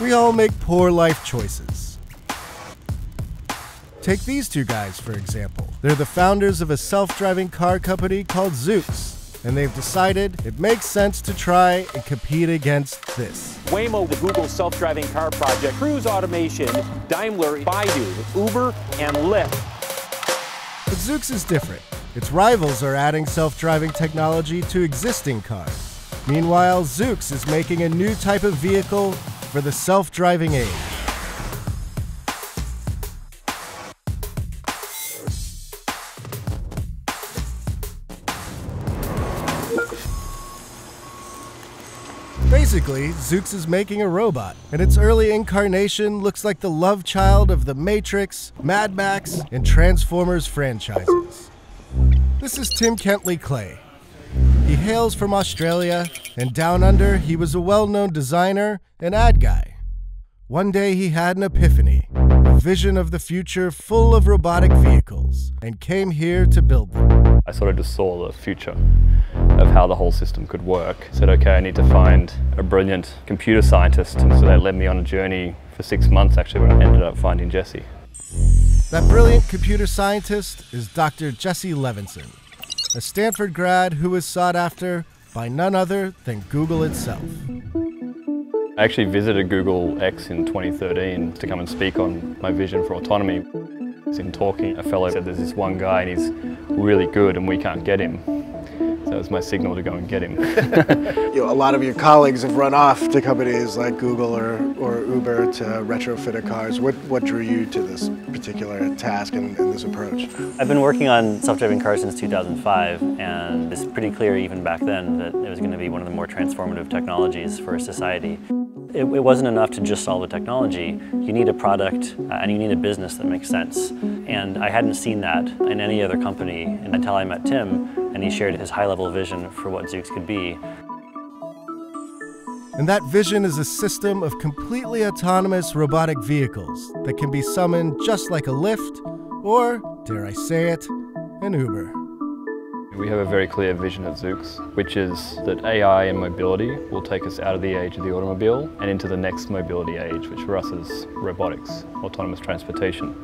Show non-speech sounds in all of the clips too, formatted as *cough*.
We all make poor life choices. Take these two guys, for example. They're the founders of a self driving car company called Zoox and they've decided it makes sense to try and compete against this. Waymo, the Google self-driving car project, Cruise Automation, Daimler, Baidu, Uber, and Lyft. But Zoox is different. Its rivals are adding self-driving technology to existing cars. Meanwhile, Zoox is making a new type of vehicle for the self-driving age. Basically, Zoox is making a robot, and its early incarnation looks like the love child of the Matrix, Mad Max, and Transformers franchises. This is Tim Kentley-Klay. He hails from Australia, and down under, he was a well known designer and ad guy. One day he had an epiphany, a vision of the future full of robotic vehicles, and came here to build them. I sort of just saw the future of how the whole system could work. Said, okay, I need to find a brilliant computer scientist. And so that led me on a journey for six months actually when I ended up finding Jesse. That brilliant computer scientist is Dr. Jesse Levinson, a Stanford grad who was sought after by none other than Google itself. I actually visited Google X in 2013 to come and speak on my vision for autonomy. In talking, a fellow said there's this one guy and he's really good and we can't get him. So that was my signal to go and get him. *laughs* you know, a lot of your colleagues have run off to companies like Google or, or Uber to retrofit a cars. What, what drew you to this particular task and, and this approach? I've been working on self-driving cars since 2005 and it's pretty clear even back then that it was going to be one of the more transformative technologies for society. It, it, wasn't enough to just solve the technology. You need a product uh, and you need a business that makes sense. And I hadn't seen that in any other company until I met Tim and he shared his high-level vision for what Zoox could be. And that vision is a system of completely autonomous robotic vehicles that can be summoned just like a Lyft or, dare I say it, an Uber. We have a very clear vision at Zoox, which is that AI and mobility will take us out of the age of the automobile and into the next mobility age, which for us is robotics, autonomous transportation.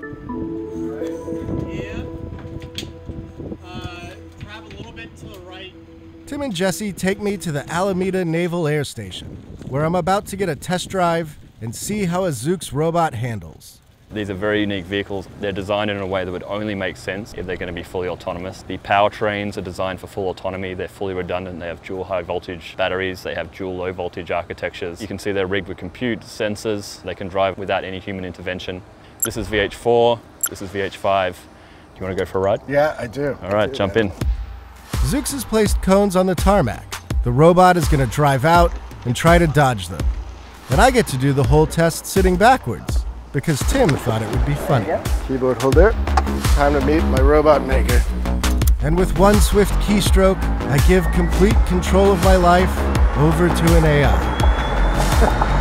Tim and Jesse take me to the Alameda Naval Air Station, where I'm about to get a test drive and see how a Zoox robot handles. These are very unique vehicles. They're designed in a way that would only make sense if they're going to be fully autonomous. The powertrains are designed for full autonomy. They're fully redundant. They have dual high voltage batteries. They have dual low voltage architectures. You can see they're rigged with compute sensors. They can drive without any human intervention. This is VH4. This is VH5. Do you want to go for a ride? Yeah, I do. All right, do, jump man. in. Zoox has placed cones on the tarmac. The robot is going to drive out and try to dodge them. And I get to do the whole test sitting backwards because Tim thought it would be funny. Keyboard holder. Time to meet my robot maker. And with one swift keystroke, I give complete control of my life over to an AI. *laughs*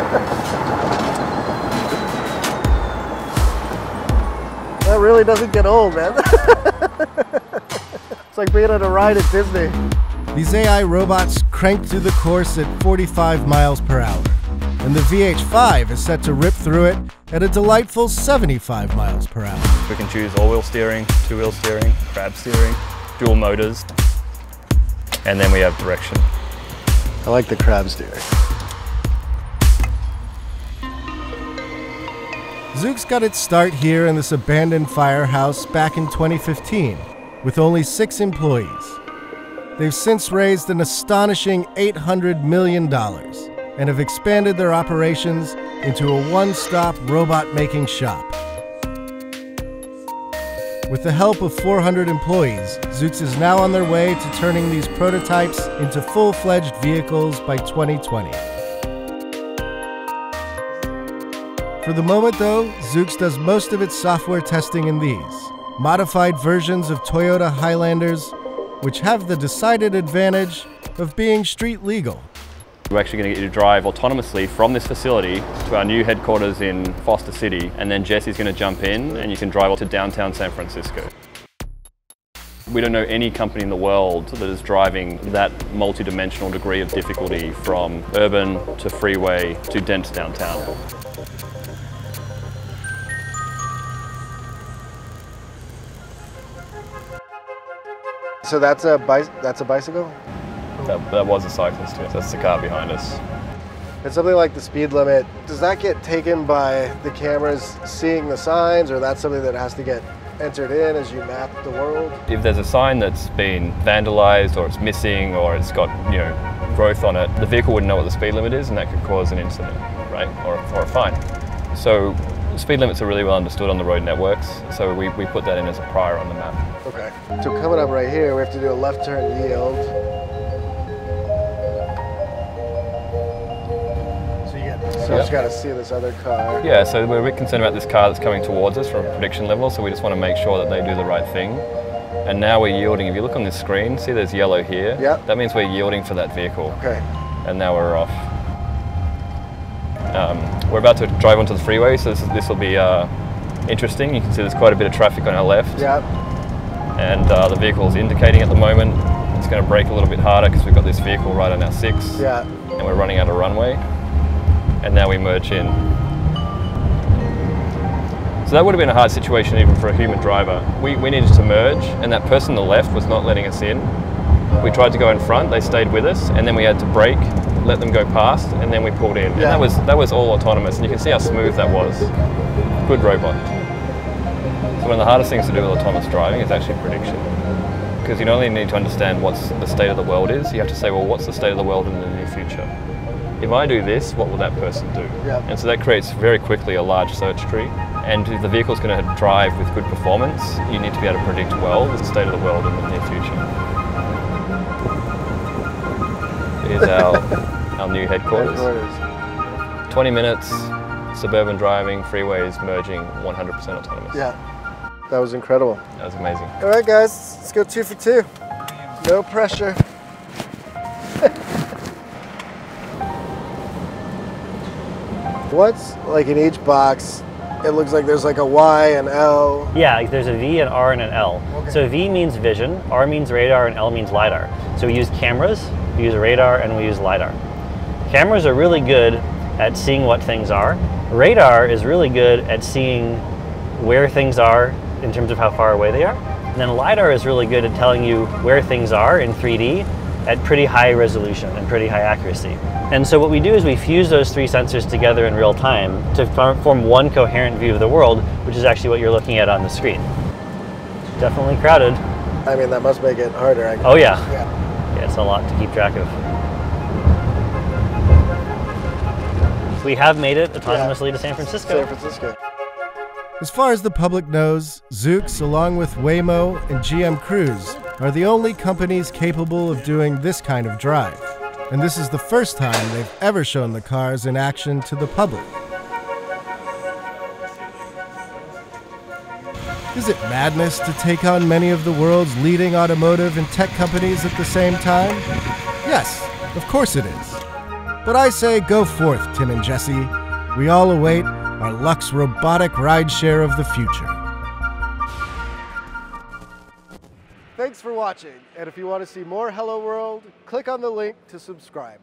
*laughs* That really doesn't get old, man. *laughs* it's like being on a ride at Disney. These AI robots crank through the course at 45 miles per hour, and the VH5 is set to rip through it at a delightful 75 miles per hour. We can choose all-wheel steering, two-wheel steering, crab steering, dual motors, and then we have direction. I like the crab steering. Zoox got its start here in this abandoned firehouse back in 2015 with only six employees. They've since raised an astonishing $800 million and have expanded their operations into a one stop robot making shop. With the help of 400 employees, Zoox is now on their way to turning these prototypes into full fledged vehicles by 2020. For the moment, though, Zoox does most of its software testing in these modified versions of Toyota Highlanders, which have the decided advantage of being street legal. We're actually going to get you to drive autonomously from this facility to our new headquarters in Foster City, and then Jesse's going to jump in and you can drive to downtown San Francisco. We don't know any company in the world that is driving that multi-dimensional degree of difficulty from urban to freeway to dense downtown. So that's a that's a bicycle. That, that was a cyclist, yes. That's the car behind us. And something like the speed limit, does that get taken by the cameras seeing the signs, or that's something that has to get entered in as you map the world? If there's a sign that's been vandalized or it's missing or it's got, you know, growth on it, the vehicle wouldn't know what the speed limit is and that could cause an incident, right? Or, or a fine. So speed limits are really well understood on the road networks, so we, we put that in as a prior on the map. Okay. So coming up right here, we have to do a left turn yield. So you got, so you just got to see this other car. Yeah, so we're a bit concerned about this car that's coming towards us from a prediction level, so we just want to make sure that they do the right thing. And now we're yielding. If you look on this screen, see there's yellow here? Yeah. That means we're yielding for that vehicle. Okay. and now we're off. Um, we're about to drive onto the freeway, so this, this will be uh, interesting. You can see there's quite a bit of traffic on our left, Yeah. and uh, the is indicating at the moment. It's going to brake a little bit harder because we've got this vehicle right on our six, Yeah. and we're running out of runway. And now we merge in. So that would have been a hard situation even for a human driver. We, we needed to merge, and that person on the left was not letting us in. We tried to go in front, they stayed with us, and then we had to brake, let them go past, and then we pulled in. And Yeah. that was that was all autonomous, and you can see how smooth that was. Good robot. So one of the hardest things to do with autonomous driving is actually prediction. Because you not only need to understand what the state of the world is, you have to say, well, what's the state of the world in the near future? If I do this, what will that person do? Yeah. And so that creates very quickly a large search tree. And if the vehicle's going to drive with good performance, you need to be able to predict well the state of the world in the near future. Our, our new headquarters. Headquarters. 20 minutes, suburban driving, freeways merging, 100% autonomous. Yeah. That was incredible. That was amazing. All right, guys, let's go two for two. No pressure. *laughs* What's like in each box? It looks like there's like a Y and L. Yeah, there's a V, an R, and an L. Okay. So V means vision, R means radar, and L means LiDAR. So we use cameras, we use radar, and we use LiDAR. Cameras are really good at seeing what things are. Radar is really good at seeing where things are in terms of how far away they are. And then LiDAR is really good at telling you where things are in 3D at pretty high resolution and pretty high accuracy. And so what we do is we fuse those three sensors together in real time to form form one coherent view of the world, which is actually what you're looking at on the screen. Definitely crowded. I mean, that must make it harder. I guess. Oh yeah, Yeah. Yeah, it's a lot to keep track of. We have made it autonomously to San Francisco. San Francisco. As far as the public knows, Zoox, along with Waymo and GM Cruise, are the only companies capable of doing this kind of drive. And this is the first time they've ever shown the cars in action to the public. Is it madness to take on many of the world's leading automotive and tech companies at the same time? Yes, of course it is. But I say go forth, Tim and Jesse. We all await our Zoox robotic rideshare of the future. Thanks for watching. And if you want to see more Hello World, click on the link to subscribe.